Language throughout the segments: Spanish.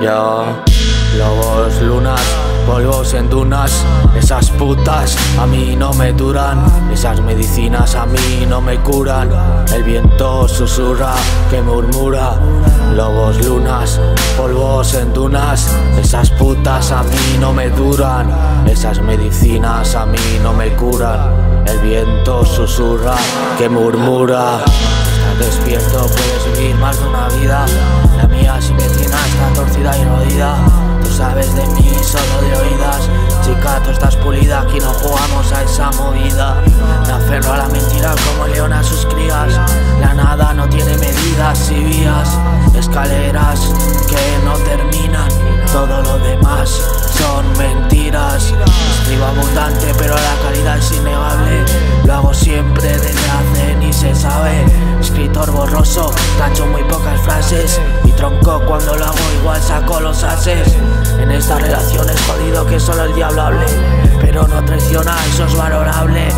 Yo, lobos, lunas, polvos en dunas Esas putas a mí no me duran Esas medicinas a mí no me curan El viento susurra que murmura Lobos, lunas, polvos en dunas Esas putas a mí no me duran Esas medicinas a mí no me curan El viento susurra que murmura Estás despierto, puedes vivir más de una vida Mía sin medicina está torcida y rodida Tú sabes de mí solo de oídas. Chica, tú estás pulida, aquí no jugamos a esa movida. Me aferro a la mentira como león a sus crías. La nada no tiene medidas y vías. Escaleras que no terminan Todo lo demás esta relación es jodido que solo el diablo hable Pero no traiciona, eso es valorable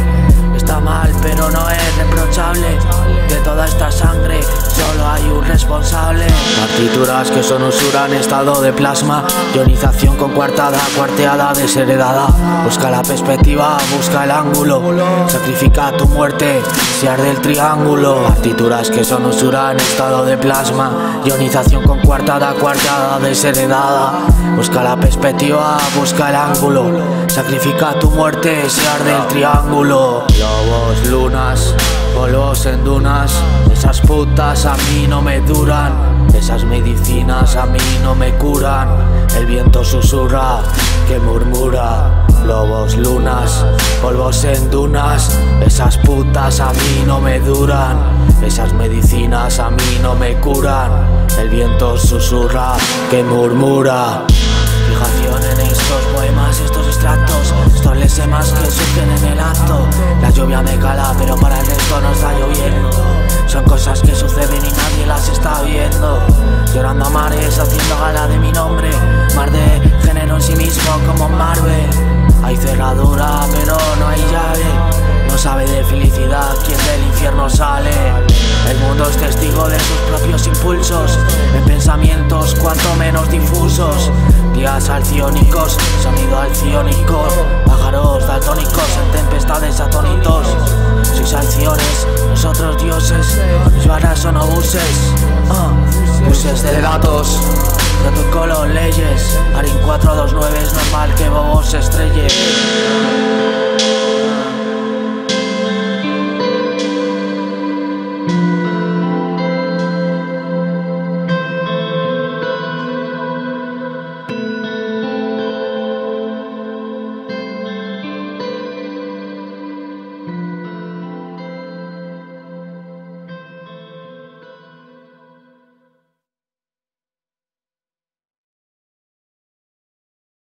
Partituras que son usura en estado de plasma Ionización con cuartada, cuarteada, desheredada. Busca la perspectiva, busca el ángulo. Sacrifica tu muerte, si arde el triángulo. Partituras que son usura en estado de plasma Ionización con cuartada, cuarteada, desheredada. Busca la perspectiva, busca el ángulo. Sacrifica tu muerte, si arde el triángulo. Lobos, lunas, polvos en dunas Esas putas a mí no me duran Esas medicinas a mí no me curan. El viento susurra que murmura. Lobos, lunas, polvos en dunas. Esas putas a mí no me duran. Esas medicinas a mí no me curan. El viento susurra que murmura. Fijación en estos poemas, estos extractos. Estos lesemas que surgen en el acto. La lluvia me cala, pero para el resto no felicidad quien del infierno sale. El mundo es testigo de sus propios impulsos, en pensamientos cuanto menos difusos. Días alciónicos, sonido alciónicos, pájaros daltónicos en tempestades atónitos. Sois alciones, nosotros dioses, mis varas son obuses, uh, buses de datos. Protocolo, leyes, Harin 4229 es normal que bobos estrelle.